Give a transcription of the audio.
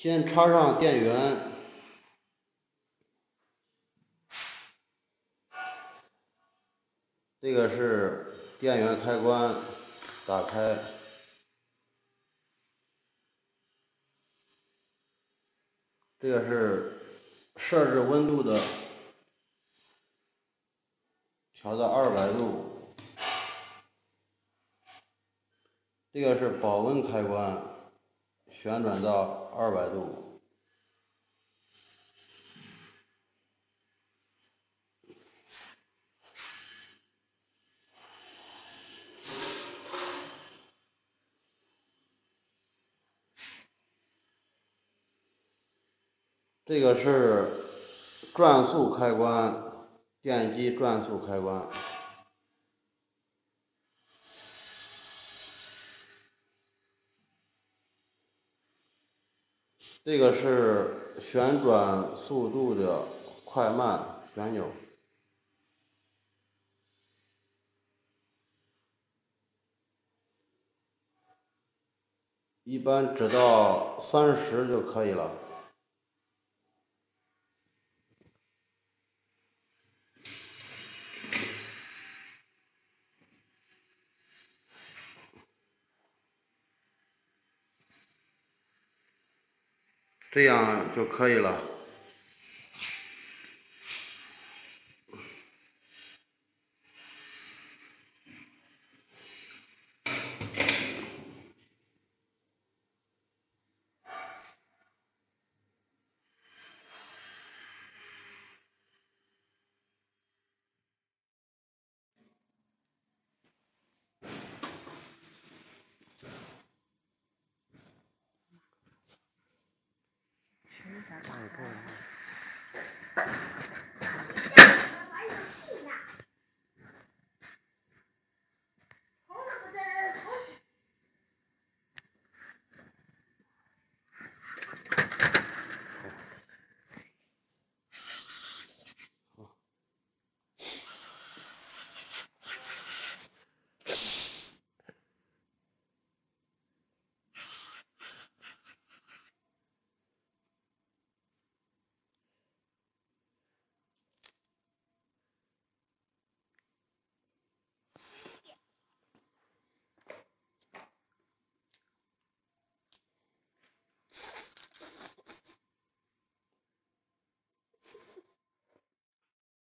先插上电源，这个是电源开关，打开，这个是设置温度的，调到二百度，这个是保温开关。旋转到二百度，这个是转速开关，电机转速开关。这个是旋转速度的快慢旋钮，一般只到三十就可以了。这样就可以了。哎